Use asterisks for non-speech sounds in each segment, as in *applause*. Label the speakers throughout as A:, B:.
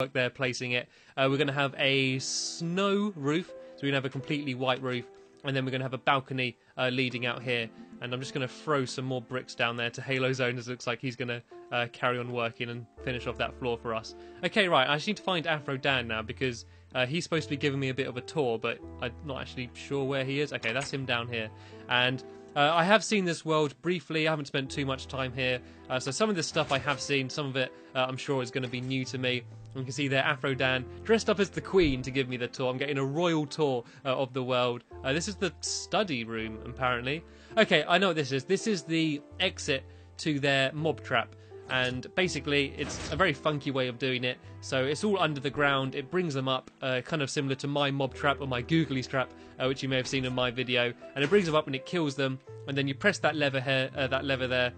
A: work there placing it. Uh, we're going to have a snow roof, so we're going to have a completely white roof, and then we're going to have a balcony uh, leading out here. And I'm just going to throw some more bricks down there to Halo Zone, as it looks like he's going to uh, carry on working and finish off that floor for us. Okay, right, I just need to find Afro Dan now because uh, he's supposed to be giving me a bit of a tour, but I'm not actually sure where he is. Okay, that's him down here. And uh, I have seen this world briefly. I haven't spent too much time here, uh, so some of this stuff I have seen. Some of it uh, I'm sure is going to be new to me. You can see there Afro Dan dressed up as the Queen to give me the tour. I'm getting a royal tour uh, of the world. Uh, this is the study room, apparently. Okay, I know what this is. This is the exit to their mob trap and basically it's a very funky way of doing it so it's all under the ground it brings them up uh, kind of similar to my mob trap or my googly trap uh, which you may have seen in my video and it brings them up and it kills them and then you press that lever here uh, that lever there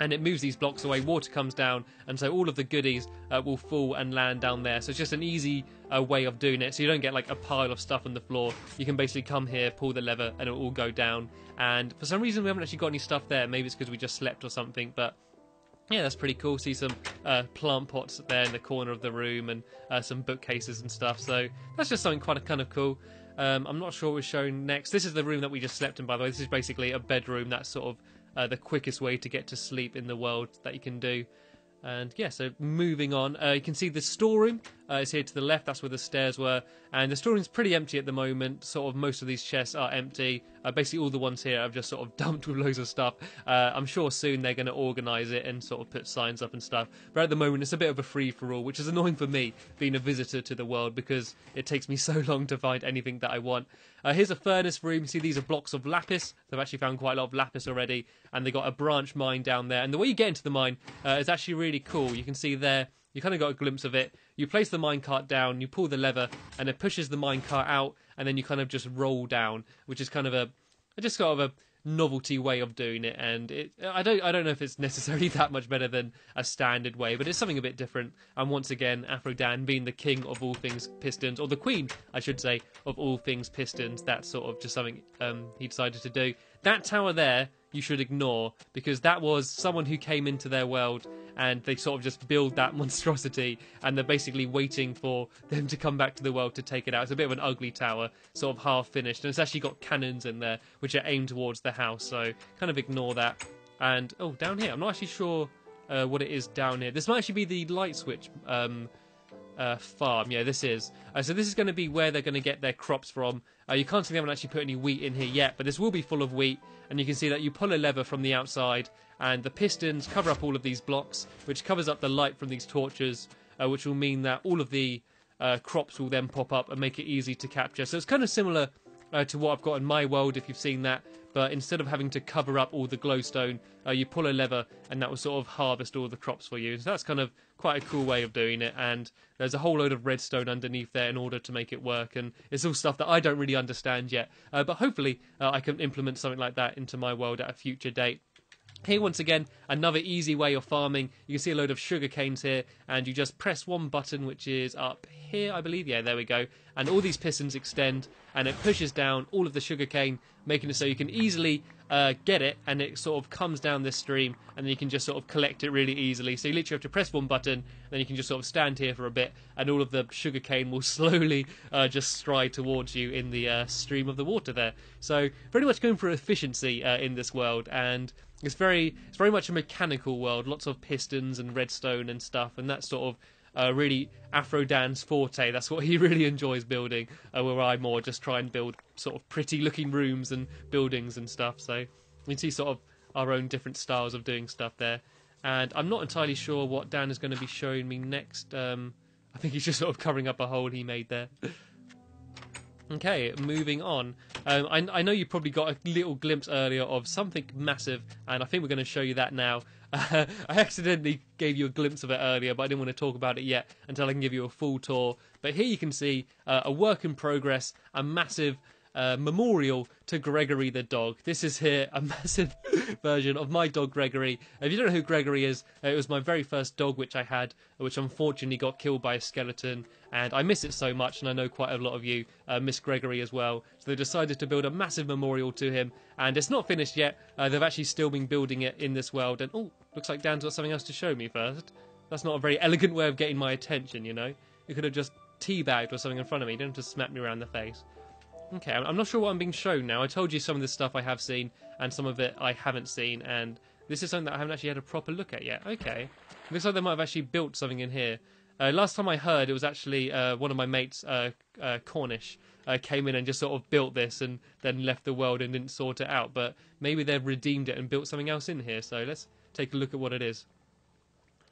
A: and it moves these blocks away water comes down and so all of the goodies uh, will fall and land down there so it's just an easy uh, way of doing it so you don't get like a pile of stuff on the floor you can basically come here pull the lever and it will all go down and for some reason we haven't actually got any stuff there maybe it's because we just slept or something but yeah, that's pretty cool. See some uh, plant pots there in the corner of the room and uh, some bookcases and stuff. So that's just something quite kind of cool. Um, I'm not sure what we're showing next. This is the room that we just slept in, by the way. This is basically a bedroom. That's sort of uh, the quickest way to get to sleep in the world that you can do. And yeah, so moving on, uh, you can see the storeroom uh, is here to the left. That's where the stairs were, and the storeroom's pretty empty at the moment. Sort of most of these chests are empty. Uh, basically, all the ones here I've just sort of *laughs* dumped with loads of stuff. Uh, I'm sure soon they're going to organise it and sort of put signs up and stuff. But at the moment, it's a bit of a free for all, which is annoying for me being a visitor to the world because it takes me *laughs* so long to find anything that I want. Uh, here's a furnace room. See, these are blocks of lapis. They've actually found quite a lot of lapis already, and they got a branch mine down there. And the way you get into the mine uh, is actually really cool. You can see there, you kind of got a glimpse of it. You place the minecart down, you pull the lever, and it pushes the minecart out, and then you kind of just roll down, which is kind of a, just sort of a novelty way of doing it. And it I don't I don't know if it's necessarily *laughs* that much better than a standard way but it's something a bit different. And once again Afro Dan being the king of all things pistons or the queen I should say of all things pistons that's sort of just something um, he decided to do. That tower there you should ignore because that was someone who came into their world and they sort of just build that *laughs* monstrosity and they're basically waiting for them to come back to the world to take it out. It's a bit of an ugly tower, sort of half finished, and it's actually got cannons in there which are aimed towards the house, so kind of ignore that. And oh, down here, I'm not actually sure uh, what it is down here. This might actually be the light switch. Um, uh, farm. Yeah, this is. Uh, so this is going to be where they're going to get their crops from. Uh, you can't see they haven't actually put any wheat in here yet, but this will be full of wheat. And you can see that you pull a lever from the outside, and the pistons cover up all of these blocks, which covers up the light from these torches, uh, which will mean that all of the uh, crops will then pop up and make it easy to capture. So it's kind of similar uh, to what I've got in my world, if you've seen that. But instead of having to cover up all the glowstone, uh, you pull a lever and that will sort of harvest all the crops for you. So that's kind of quite a cool way of doing it. And there's a whole load of redstone underneath there in order to make it work. And it's all stuff that I don't really understand yet. Uh, but hopefully uh, I can implement something like that into my world at a future date. Here, once again, another easy way of farming. You can see a load of sugar canes here, and you just press one button, which is up here, I believe. Yeah, there we go. And all these pistons extend, and it pushes down all of the sugar cane, making it so you can easily uh, get it, and it sort of comes down this stream, and then you can just sort of collect it really easily. So you literally have to press one button, then you can just sort of stand here for a bit, and all of the sugar cane will *laughs* slowly uh, just stride towards you in the uh, stream of the water there. So very much going for efficiency uh, in this world, and it's very it's very much a mechanical world, lots of pistons and redstone and stuff, and that's sort of uh, really Afro Dan's forte. That's what he *laughs* really enjoys building. Uh, where I more just try and build sort of pretty looking rooms and buildings and stuff. So you see sort of our own different styles of doing stuff there. And I'm not entirely sure what Dan is going to be showing me next. Um, I think he's just sort of covering up a hole he made there. *laughs* Okay, moving on. Um, I, I, know you probably got a little glimpse earlier of something massive, and I think we're going to show you that now. Uh, *laughs* I accidentally gave you a glimpse of it earlier, but I didn't want to talk about it yet until I can give you a full tour. But here you can see uh, a work in progress, a massive uh, memorial to Gregory the dog. This is here a *laughs* massive version of my dog Gregory. If you don't know who Gregory is, uh, it was my very first dog which I had, which unfortunately got killed by a skeleton, and I miss it so much, and I know quite a lot of you uh, miss Gregory as well. So they decided to build a massive memorial to him, and it's not finished yet. Uh, they've actually still been building it in this world, and oh, looks like Dan's got something else to show me first. that's not a very elegant way of getting my attention. You know, you could have just teabagged or something in front of me. You didn't have to smack me around the face. Okay, I'm not sure what I'm being shown now. I told you some of this stuff I have seen, and some of it I haven't seen, and this is something that I haven't actually had a proper look at yet. Okay, looks like they might have actually built something in here. Uh, last time I heard, it was actually uh, one of my mates, uh, uh, Cornish, uh, came in and just sort of built this and then left the world and didn't sort it out. But maybe they've redeemed it and built something else in here. So let's take a look at what it is.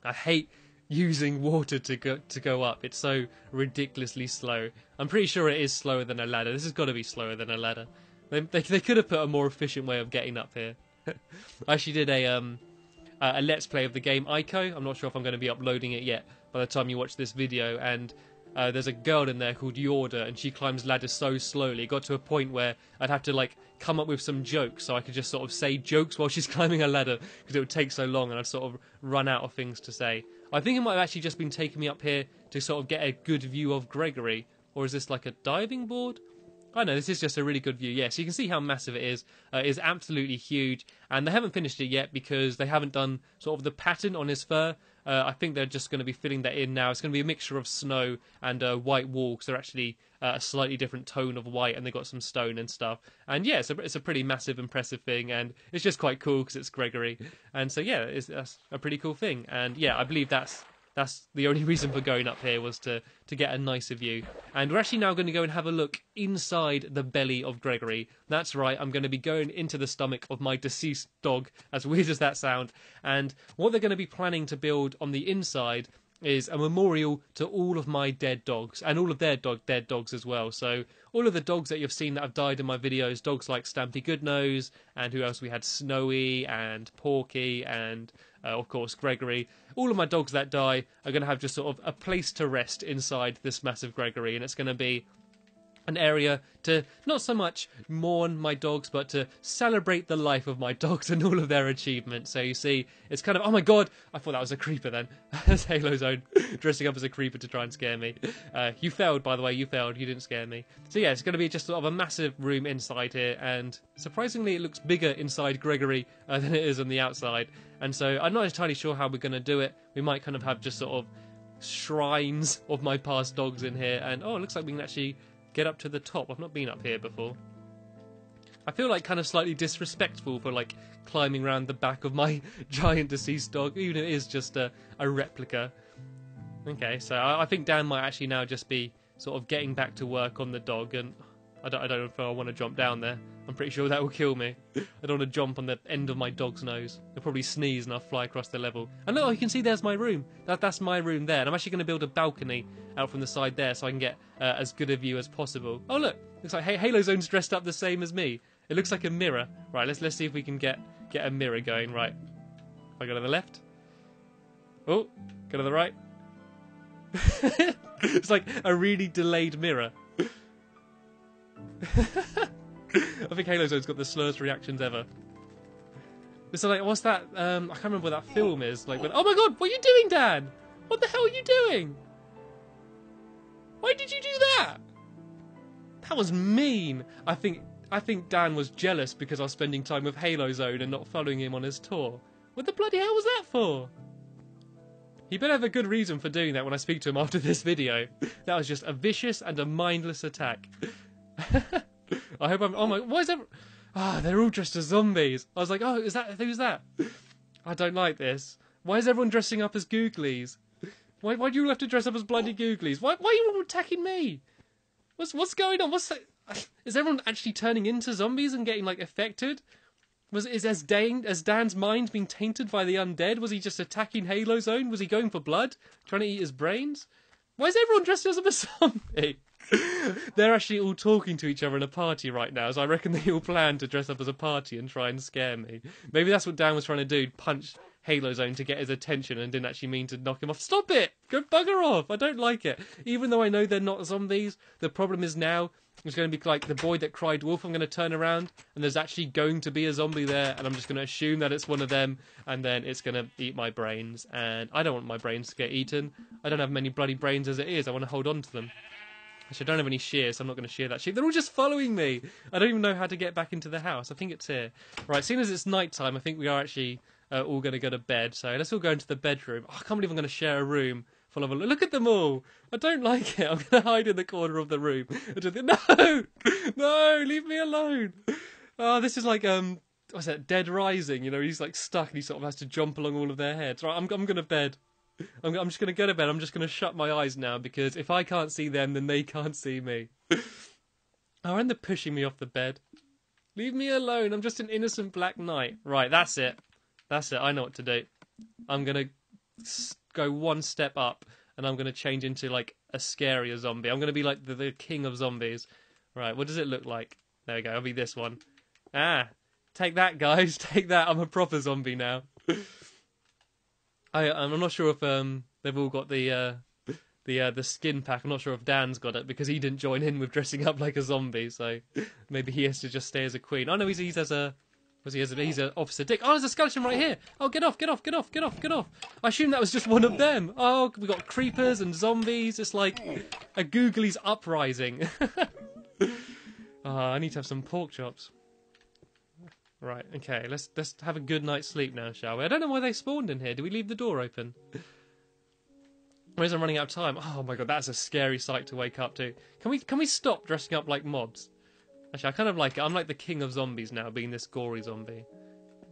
A: I hate using water to go to go up. It's so ridiculously slow. I'm pretty sure it is slower than a ladder. This has got to be slower than a ladder. They, they, they could have put a more efficient way of getting up here. *laughs* I actually did a um a let's play of the game Ico. I'm not sure if I'm going to be uploading it yet by the time you watch this video. And uh, there's a girl in there called Yorda, and she climbs ladders so slowly. It got to a point where I'd have to like come up with some jokes so I could just sort of say jokes while she's *laughs* climbing a ladder because it would take so long, and I'd sort of run out of things to say. I think it might have actually just been taking me up here to sort of get a good view of Gregory, or is this like a diving board? I know this is just a really good view. Yes, you can see how massive it is. Uh, it is absolutely huge, and they haven't finished it yet because they haven't done sort of the pattern on his fur. Uh, I think they're just going to be filling that in now. It's going to be a mixture of snow and uh, white wool because they're actually uh, a slightly different tone of white, and they've got some stone and stuff. And yeah, it's a, it's a pretty massive, impressive thing, and it's just quite cool because it's Gregory. And so yeah, it's that's a pretty cool thing. And yeah, I believe that's that's the only *laughs* reason for going up here was to to get a nicer view. And we're actually now going to go and have a look inside the belly of Gregory. That's right, I'm going to be going into the stomach of my deceased dog, as *laughs* weird as that sound. And what they're going to be planning to build on the inside is a memorial to all of my dead dogs and all of their dog dead dogs as well. So all of the dogs that you've seen that have died in my videos, dogs like Stampy Goodnose and who else we had Snowy and Porky and uh, of course Gregory. All of my dogs that die are going to have just sort of a place to rest inside this massive Gregory, and it's going to be an area to not so much mourn my dogs, but to celebrate the life of my *laughs* dogs and all of their achievements. So you see, it's kind of oh my god, I thought that was a creeper then. *laughs* That's Halo Zone *laughs* dressing up as a creeper to try and scare me. Uh, you failed, by the way. You failed. You didn't scare me. So yeah, it's going to be just sort of a massive room inside here, and surprisingly, it looks bigger inside Gregory uh, than it is on the outside. And so I'm not entirely sure how we're going to do it. We might kind of have just sort of shrines *laughs* of my past dogs in here, and oh, it looks like we can actually get up to the top. I've not been up here before. I feel like kind of slightly disrespectful for like climbing around the back of my *laughs* giant deceased dog, even if it is just a, a replica. Okay, so I, I think Dan might actually now just be sort of getting back to work on the dog, and I don't, I don't know if I want to jump down there. I'm pretty sure that will kill me. I don't want to jump on the end of my dog's nose. He'll probably sneeze and I'll fly across the level. And look, you can see there's my room. That, that's my room there. And I'm actually going to build a balcony out from the side there so I can get uh, as good a view as possible. Oh, look. Looks like Halo Zone's dressed up the same as me. It looks like a mirror. Right, let's let's see if we can get get a mirror going. Right. If I go to the left. Oh, go to the right. *laughs* it's like a really delayed mirror. *laughs* I think Halo Zone's got the slowest reactions ever. It's like, what's that? Um, I can't remember what that film is. Like, when, oh my god, what are you doing, Dan? What the hell are you doing? Why did you do that? That was mean. I think I think Dan was jealous because I was spending time with Halo Zone and not following him on his tour. What the bloody hell was that for? He better have a good reason for doing that when I speak to him after this video. That was just a vicious and a mindless attack. *laughs* I hope I'm. Oh my! Why is that? Ah, they're all dressed as zombies. I was like, oh, is that who's that? I don't like this. Why is everyone dressing up as googlies? Why, why do you have to dress up as bloody googlies? Why, why are you all attacking me? What's what's going on? What's that? Is everyone actually turning into zombies and getting like affected? Was is as Dan as Dan's mind being tainted by the undead? Was he just attacking Halo Zone? Was he going for blood, trying to eat his brains? Why is everyone dressed as a zombie? *laughs* They're actually all talking to each other in a party right now, so I reckon they all plan to dress up as a party and try and scare me. Maybe that's what Dan was trying to do, punch Halo Zone to get his attention and didn't actually mean to knock him off. Stop it! Go bugger off! I don't like it. Even though I know they're not zombies, the problem is now it's going to be like the boy that cried wolf. I'm going to turn around and there's actually going to be a zombie there, and I'm just going to assume that it's one of them, and then it's going to eat my brains. And I don't want my brains to get eaten. I don't have many bloody brains as it is. I want to hold on to them. Actually, I don't have any shears, so I'm not going to shear that sheep. They're all just following me. I don't even know how to get back into the house. I think it's here. Right, seeing as it's night time, I think we are actually uh, all going to go to bed. So let's all go into the bedroom. Oh, I can't believe I'm going to share a room full of. Look at them all. I don't like it. *laughs* I'm going to hide in the corner of the room. *laughs* No, no, leave me alone. Oh, this is like um, what's that? Dead Rising. You know, he's like stuck and he sort of has to jump along all of their heads. Right, I'm I'm going to bed. *laughs* I'm, I'm just going to go to bed. I'm just going to shut my eyes now because if I can't see them, then they can't see me. oh, and they're pushing me off the bed. Leave me alone. I'm just an innocent black knight. Right, that's it. That's it. I know what to do. I'm going to go one step up and I'm going to change into like a scarier zombie. I'm going to be like the, the king of zombies. Right, what does it look like? There we go. I'll be this one. Ah, take that, guys. *laughs* Take that. I'm a proper zombie now. *laughs* I I'm not sure if um they've all got the uh the uh, the skin pack. I'm not sure if Dan's got it because he didn't join in with dressing up like a zombie. So maybe he has to just stay as a queen. Oh no, he's he's as a was he as a, he's an officer Dick. Oh, there's a skeleton right here. Oh, get off, get off, get off, get off, get off. I assume that was just one of them. Oh, we got creepers and zombies. It's like a Googly's uprising. oh, *laughs* I need to have some pork chops. Right, okay, let's let's have a good night's sleep now, shall we? I don't know why they spawned in here. Do we leave the door open? *laughs* Whereas I'm running out of time. Oh my god, that's a scary sight to wake up to. Can we can we stop dressing up like mobs? Actually, I kind of like it. I'm like the king of zombies now, being this gory zombie.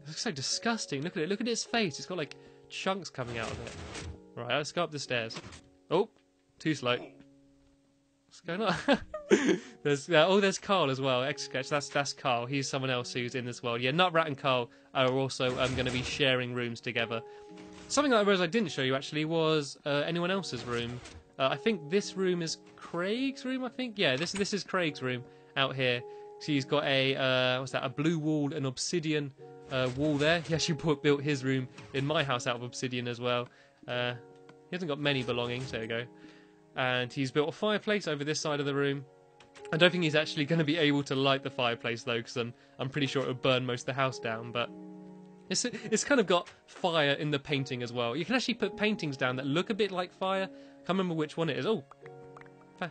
A: It looks so disgusting. Look at it. Look at its face. It's got like chunks coming out of it. Right, let's go up the stairs. Oh, too slow. What's going on? *laughs* *laughs* there's uh, oh, there's Carl as well. Sketch. That's that's Carl. He's someone else who's in this world. Yeah, Nutrat and Carl are also um, going to be sharing rooms together. Something that I realised I didn't show you actually was uh, anyone else's room. Uh, I think this room is Craig's room. I think yeah, this this is Craig's room out here. He's got a uh, what's that? A blue wall, an obsidian uh, wall there. He actually built his room in my house out of obsidian as well. Uh, he hasn't got many belongings. There we go and he's built a fireplace over this side of the room. I don't think he's actually going to be able to light the fireplace though, because I'm, I'm pretty sure it would burn most of the house down. But it's it's kind of got fire in the painting as well. You can actually put paintings down that look a bit like fire. Can't remember which one it is. Oh,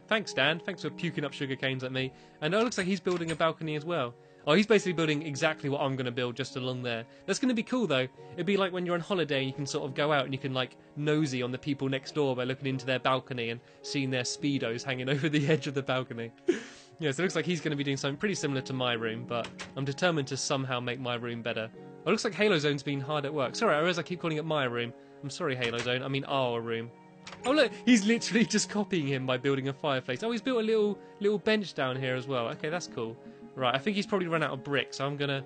A: thanks Dan. Thanks for puking up sugar canes at me. And it looks like he's building a balcony as well. Oh, he's basically building exactly what I'm going to build just along there. That's going to be cool though. It'd be like when you're on holiday and you can sort of go out and you can like nosy on the people next door by looking into their balcony and seeing their speedos hanging *laughs* over the edge of the balcony. yeah, so it looks like he's going to be doing something pretty similar to my room, but I'm determined to somehow make my room better. Oh, it looks like Halo Zone's been hard at work. Sorry, I realize I keep calling it my room. I'm sorry, Halo Zone. I mean our room. Oh look, he's literally *laughs* just copying him by building a fireplace. Oh, he's built a little little bench down here as well. Okay, that's cool. Right, I think he's probably run out of bricks, so I'm going to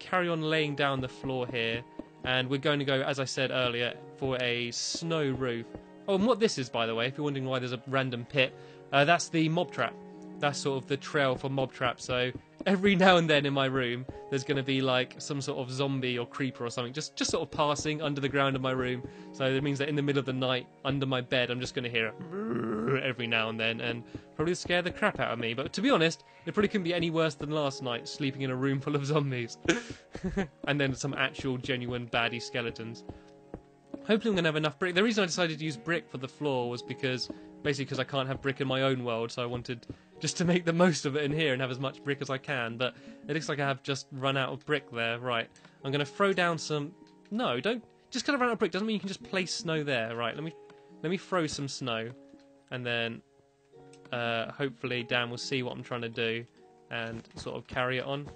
A: carry on laying down the floor here. And we're going to go, as I said earlier, for a snow roof. Oh, and what this is, by the way, if you're wondering why there's a random pit, uh, that's the mob trap. That's sort of the trail for mob trap. So every now and then in my room, there's going to be like some sort of zombie or creeper or something, just just sort of passing under the ground of my room. So it means that in the middle of the night, under my bed, I'm just going to hear it every now and then, and probably scare the crap out of me. But to be honest, it probably couldn't be any worse than last night, sleeping in a room full of zombies, *laughs* and then some actual genuine baddie skeletons. Hopefully, I'm going to have enough brick. The reason I decided to use brick for the floor was because basically because I can't have brick in my own world, so I wanted just to make the most of it in here and have as much brick as I can. But it looks like I have just run out of brick there. Right, I'm going to throw down some. No, don't. Just kind of run out of brick doesn't mean you can just place snow there. Right, let me let me throw some snow, and then uh, hopefully Dan will see what I'm trying to do and sort of carry it on.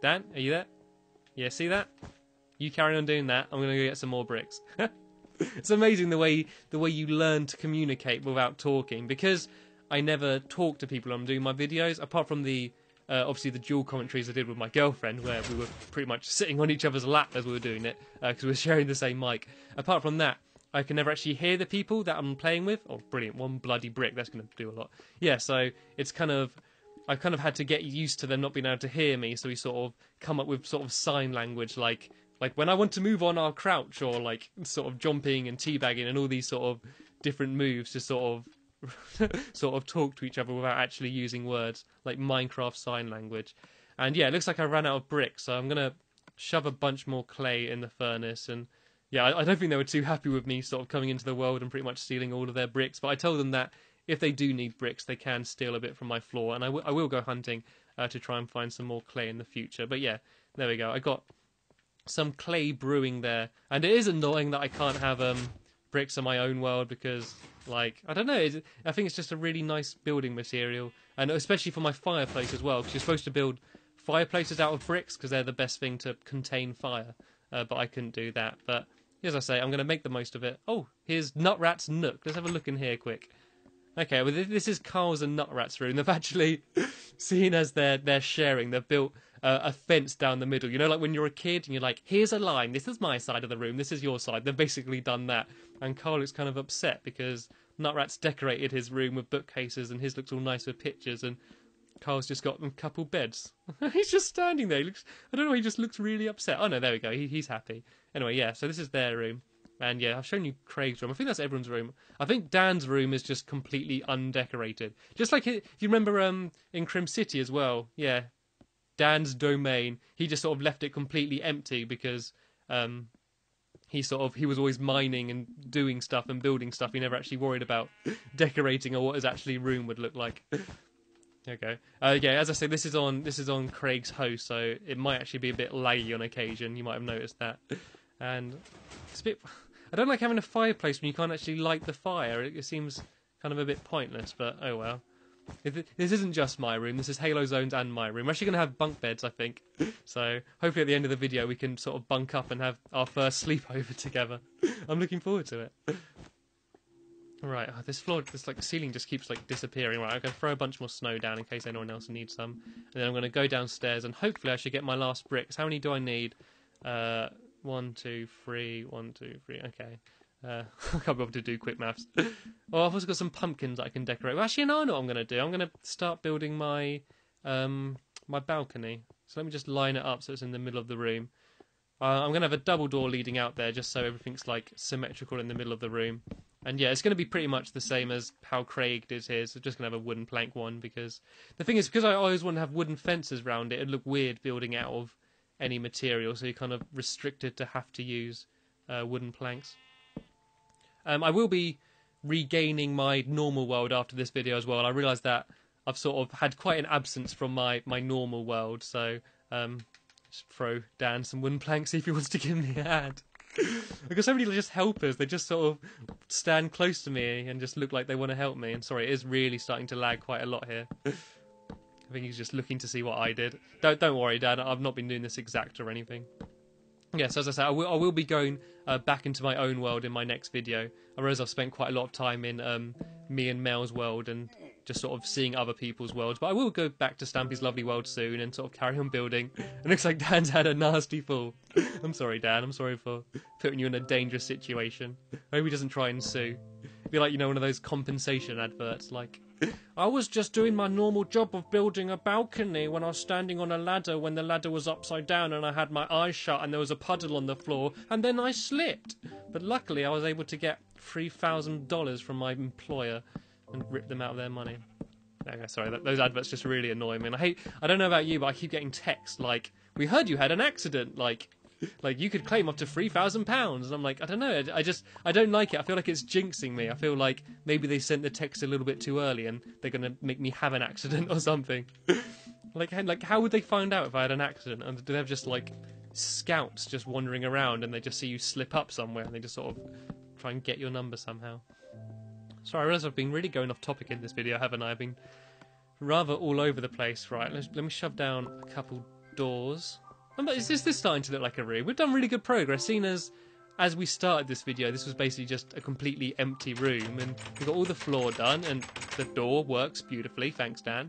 A: Dan, are you there? Yeah, see that? You carry on doing that. I'm going to go get some more bricks. *laughs* it's amazing the way the way you learn to communicate without talking because I never talk to people when I'm doing my videos apart from the uh, obviously the dual commentaries I did with my girlfriend where we were pretty much sitting on each other's lap as we were doing it because uh, we were sharing the same mic. Apart from that, I can never actually hear the people that I'm playing with. Oh, brilliant! One bloody brick. That's going to do a lot. Yeah, so it's kind of I've kind of had to get used to them not being able to hear me. So we sort of come up with sort of sign language like like when I want to move on, I'll crouch, or like sort of jumping and teabagging and all these sort of different moves to sort of *laughs* sort of talk to each other without actually using words, like Minecraft sign language. And yeah, it looks like I ran out of bricks, so I'm gonna shove a bunch more clay in the furnace. And yeah, I, I don't think they were too happy with me sort of coming into the world and pretty much stealing all of their bricks. But I told them that if they do need bricks, they can steal a bit from my floor, and I, w- I will go hunting uh, to try and find some more clay in the future. But yeah, there we go. I got some clay brewing there, and it is annoying that I can't have um bricks in my own world because like I don't know. I think it's just a really nice building material, and especially for my fireplace as well. Because you're supposed to build fireplaces out of bricks because they're the best thing to contain fire. Uh, but I couldn't do that. But as I say, I'm going to make the most of it. Oh, here's Nutrat's Nook. Let's have a look in here quick. Okay, well this is Carl's and Nutrat's room. They've actually, *laughs* seen as they're they're sharing, they've built uh, a fence down the middle. You know, like when you're a kid and you're like, "Here's a line. This is my side of the room. This is your side." They've basically done that, and Carl looks kind of upset because Nutrat's decorated his room with bookcases, and his looks all nice with pictures, and Carl's just got a couple beds. *laughs* he's just standing there. He looks, I don't know, he just looks really upset. Oh no, there we go. He, he's happy. Anyway, yeah, so this is their room. And yeah, I've shown you Craig's room. I think that's everyone's room. I think Dan's room is just completely undecorated. Just like, if you remember um, in Crim City as well, yeah, Dan's domain, he just sort of left it completely empty because um, he sort of he was always mining and doing stuff and building stuff. He never actually worried about *laughs* decorating or what his actually room would look like. Okay. Uh, yeah, as I say, this is on this is on Craig's host, so it might actually be a bit laggy on occasion. You might have noticed that, and it's a bit. I don't like having a fireplace when you can't actually light the fire. It, it seems kind of a bit pointless, but oh well. This isn't just my room. This is Halo Zones and my room. We're actually going to have bunk beds, I think. So hopefully at the end of the video we can sort of bunk up and have our first *laughs* sleepover together. I'm looking forward to it. Right, oh, this floor, this like ceiling just keeps like disappearing. Right, I'm gonna throw a bunch more snow down in case anyone else needs some, and then I'm gonna go downstairs and hopefully I should get my last bricks. How many do I need? Uh, one, two, three, one, two, three. Okay, uh, *laughs* I can't be able to do quick maths. oh, I've also got some pumpkins I can decorate. Well, actually, no, I know what I'm gonna do. I'm gonna start building my um my balcony. So let me just line it up so it's in the middle of the room. Uh, I'm gonna have a double door leading out there, just so everything's like symmetrical in the middle of the room. And yeah, it's going to be pretty much the same as how Craig did his. We're just going to have a wooden plank one because the thing is, because I always want to have wooden fences around it, it'd look weird building out of any material, so you're kind of restricted to have to use uh, wooden planks. Um, I will be regaining my normal world after this video as well. I realise that I've sort of had quite an absence from my, my normal world, so um, just throw Dan some wooden planks if he wants to *laughs* give me a hand. because so many just helpers, they just sort of stand close to me and just look like they want to help me. And sorry, it is really starting to lag quite a lot here. I think he's just looking to see what I did. Don't don't worry, Dad. I've not been doing this exact or anything. Yes, as I said, I will, I will be going uh, back into my own world in my next video. I realize I've spent quite a lot of time in um, me and Mel's world and just sort of seeing other people's worlds. But I will go back to Stampy's lovely world soon and sort of carry on building. *laughs* It looks like Dan's had a nasty fall. *laughs* I'm sorry, Dan. I'm sorry for putting you in a dangerous situation. I hope he doesn't try and sue. Be like, you know, one of those compensation adverts, like, I was just doing my normal job of building a balcony when I was standing on a ladder when the ladder was upside down and I had my eyes shut and there was a puddle on the floor and then I slipped. But luckily I was able to get $3,000 from my employer and rip them out of their money. Okay, sorry, that, those adverts just really annoy me. And I hate. I don't know about you, but I keep getting texts like, "We heard you had an accident." Like, like you could claim up to three thousand pounds, and I'm like, I don't know. I, I, just I don't like it. I feel like it's jinxing me. I feel like maybe they sent the text a little bit too early, and they're gonna make me have an accident *laughs* or something. like, like how would they find out if I had an accident? And do they have just like scouts just wandering around, and they just see you slip up somewhere, and they just sort of try and get your number somehow? Sorry, I realise I've been really going off topic in this video, haven't I? I've been rather all over the place. Right, let let me shove down a couple doors. Is this, this starting to look like a room? We've done really good progress, seeing as as we started this video, this was basically just a completely empty room, and we got all the floor done, and the door works beautifully, thanks Dan.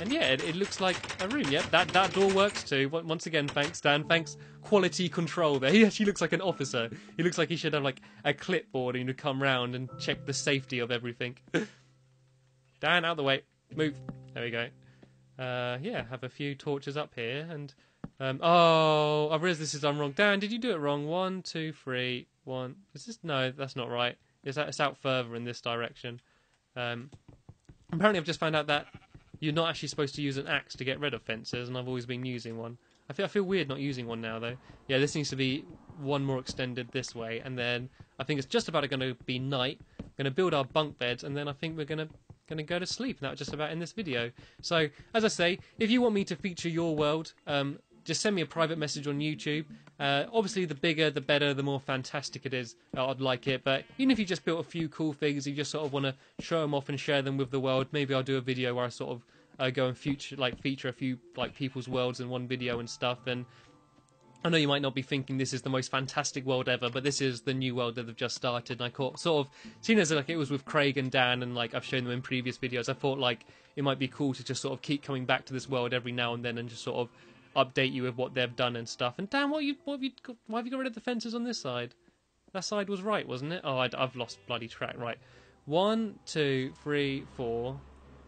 A: And yeah, it, it looks like a room. Yep, that, that door works too. Once again, thanks Dan. Thanks quality control there. *laughs* He actually looks like an officer. He looks like he should have like a clipboard and to come round and check the safety of everything. *laughs* Dan, out of the way. Move. There we go. Uh, yeah, have a few torches up here, and um, oh, I realised this is done wrong. Dan, did you do it wrong? One, two, three, one. Is this no? That's not right. It's out, it's out further in this direction. Um, apparently, I've just found out that you're not actually supposed to use an axe to get rid of fences, and I've always been using one. I feel I feel weird not using one now though. Yeah, this needs to be one more extended this way, and then I think it's just about going to be night. We're Going to build our bunk beds, and then I think we're going to going to go to sleep. And that's just about in this video. So, as I say, if you want me to feature your world, um, just send me a private message on YouTube. Uh, obviously, the bigger, the better, the more fantastic it is. I'd like it. But even if you just built a few cool things, you just sort of want to show them off and share them with the world. Maybe I'll do a video where I sort of uh, go and feature like feature a few like people's worlds in one video and stuff. And I know you might not be thinking this is the most fantastic world ever, but this is the new world that they've just started. And I caught sort of seeing as like it was with Craig and Dan, and like I've shown them in previous videos. I thought like it might be cool to just sort of keep coming back to this world every now and then and just sort of update you with what they've done and stuff. And Dan, what you what have you got, why have you got rid of the fences on this side? That side was right, wasn't it? Oh, i have lost bloody track. Right, one, two, three, four.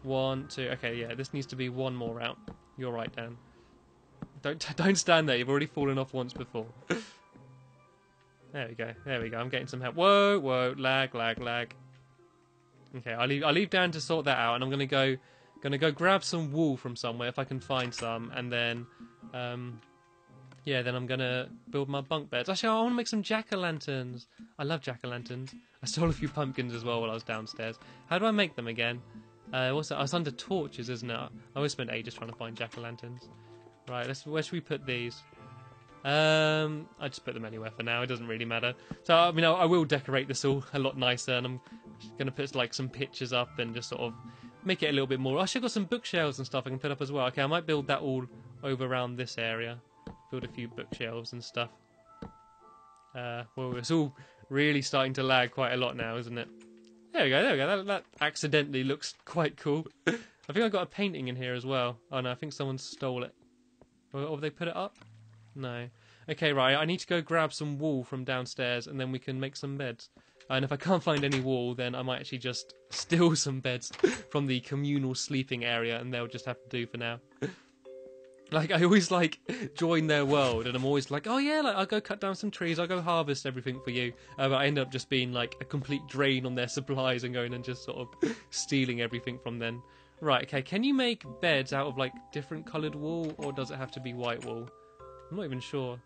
A: One, two. Okay, yeah, this needs to be one more out. You're right, Dan. Don't *laughs* don't stand there. You've already fallen off once before. *laughs* there we go. There we go. I'm getting some help. Whoa, whoa, lag, lag, lag. Okay, I leave I leave Dan to sort that out, and I'm gonna go gonna go grab some wool from somewhere if I can find some, and then um, yeah, then I'm gonna build my bunk beds. Actually, I want to make some jack o' lanterns. I love jack o' lanterns. I stole a few pumpkins as well while I was downstairs. How do I make them again? Uh, what's that? Under torches, isn't it? I always spent ages trying to find jack o' lanterns. Right, let's. Where should we put these? Um, I just put them anywhere for now. It doesn't really matter. So I mean, I, I will decorate this all a lot nicer, and I'm gonna put like some pictures up and just sort of make it a little bit more. I should got some bookshelves and stuff I can put up as well. Okay, I might build that all over around this area. Build a few bookshelves and stuff. Uh, well, it's all really starting to lag quite a lot now, isn't it? There we go, there we go. That, that accidentally looks quite cool. *laughs* I think I got a painting in here as well. Oh no, I think someone stole it. Or, they put it up? No. Okay, right, I need to go grab some wool from downstairs and then we can make some beds. And if I can't find any wool, then I might actually just *laughs* steal some beds *laughs* from the communal sleeping area and they'll just have to do for now. Like I always like join their world, and I'm always like, oh yeah, like I'll go cut down some trees, I'll go harvest everything for you. Uh, but I end up just being like a complete drain on their *laughs* supplies and going and just sort of stealing everything from them. Right, okay. Can you make beds out of like different coloured wool, or does it have to be white wool? I'm not even sure.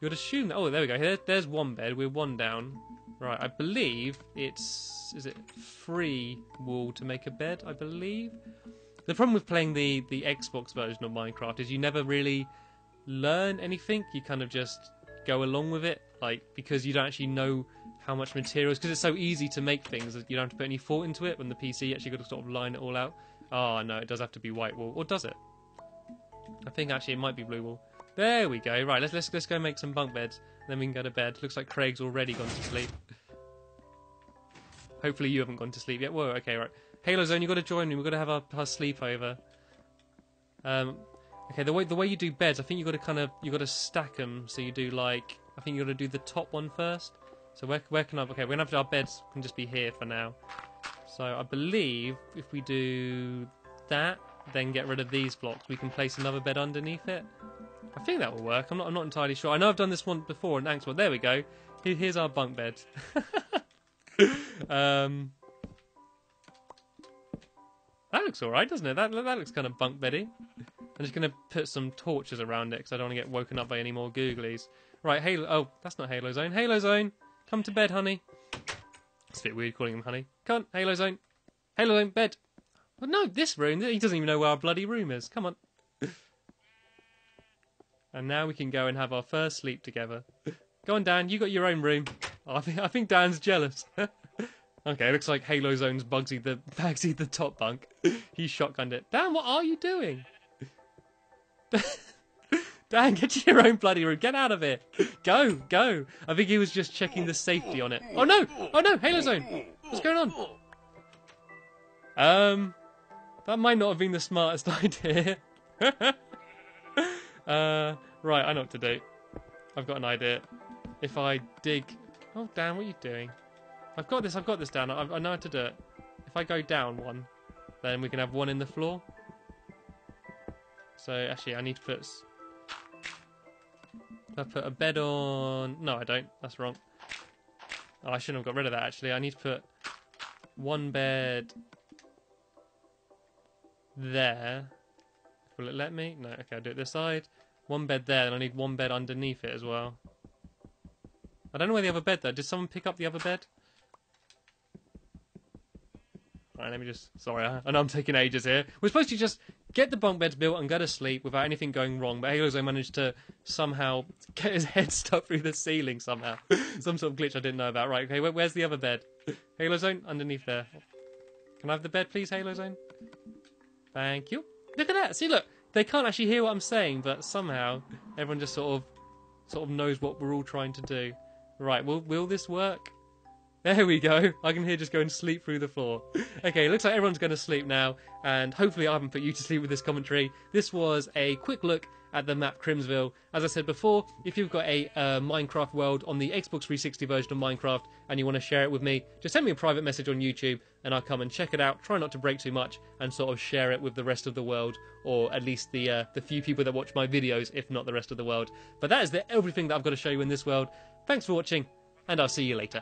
A: You'd assume that. Oh, there we go. Here, there's one bed. We're one down. Right, I believe it's is it free wool to make a bed? I believe. The problem with playing the the Xbox version of Minecraft is you never really learn anything. You kind of just go along with it, like because you don't actually know how much materials. Because it's so easy to make things that you don't have to put any thought into it. When the PC actually got to sort of line it all out. Oh no, it does have to be white wool, or does it? I think actually it might be blue wool. There we go. Right, let's let's let's go make some bunk beds. Then we can go to bed. Looks like Craig's already gone to sleep. Hopefully you haven't gone to sleep yet. Whoa, okay, right. Halo Zone, you got to join me. We've got to have our, our sleepover. Um, okay, the way the way you do beds, I think you've got to kind of you got to stack them. So you do like I think you got to do the top one first. So where where can I? Okay, we're gonna have to, our beds can just be here for now. So I believe if we do that, then get rid of these blocks, we can place another bed underneath it. I think that will work. I'm not. I'm not entirely sure. I know I've done this one before in Anxwell. There we go. Here, here's our bunk bed. *laughs* um, that looks alright, doesn't it? That that looks kind of bunk beddy. I'm just going to put some torches around it because I don't want to get woken up by any more googlies. Right, Halo. Oh, that's not Halo Zone. Halo Zone, come to bed, honey. It's a bit weird calling him honey. Come on, Halo Zone. Halo Zone, bed. Well, no, this room. He doesn't even know where our bloody room is. Come on. and now we can go and have our first sleep together. Go on, Dan. You got your own room. Oh, I think I think Dan's jealous. *laughs* Okay, it looks like Halo Zone's Bugsy the *laughs* Bagsy the top bunk. He shotgunned it. Dan, what are you doing? *laughs* Dan, get to your own bloody room. Get out of it. Go, go. I think he was just checking the safety on it. Oh no! Oh no! Halo Zone! What's going on? Um, that might not have been the smartest *laughs* idea. uh, right, I know what to do. I've got an idea. If I dig... Oh, Dan, what are you doing? I've got this, I've got this down. I, I know how to do it. If I go down one, then we can have one in the floor. So actually, I need to put. I put a bed on. No, I don't. That's wrong. Oh, I shouldn't have got rid of that. Actually, I need to put one bed there. Will it let me? No. Okay, I'll do it this side. One bed there, and I need one bed underneath it as well. I don't know where the other bed though. Did someone pick up the other bed? Right, let me just. Sorry, I, know I'm taking ages here. We're supposed to just get the bunk beds built and go to sleep without anything going wrong. But Halozo managed to somehow get his head *laughs* stuck through the ceiling somehow. *laughs* Some sort of glitch I didn't know about. Right, okay, where, where's the other bed? Halo Zone underneath there. Can I have the bed, please, Halo Zone? Thank you. Look at that. See, look, they can't actually hear what I'm saying, but somehow everyone just sort of, sort of knows what we're all trying to do. Right, will will this work? There we go. I can hear just going sleep through the floor. Okay, looks like everyone's going to sleep now, and hopefully I haven't put you to sleep with this commentary. This was a quick look at the map Crimsville. As I said before, if you've got a uh, Minecraft world on the Xbox 360 version of Minecraft and you want to share it with me, just send me a private message on YouTube and I'll come and check it out. Try not to break too much and sort of share it with the rest of the world, or at least the uh, the few people that watch my videos, if not the rest of the world. But that is the, everything that I've got to show you in this world. Thanks for watching, and I'll see you later.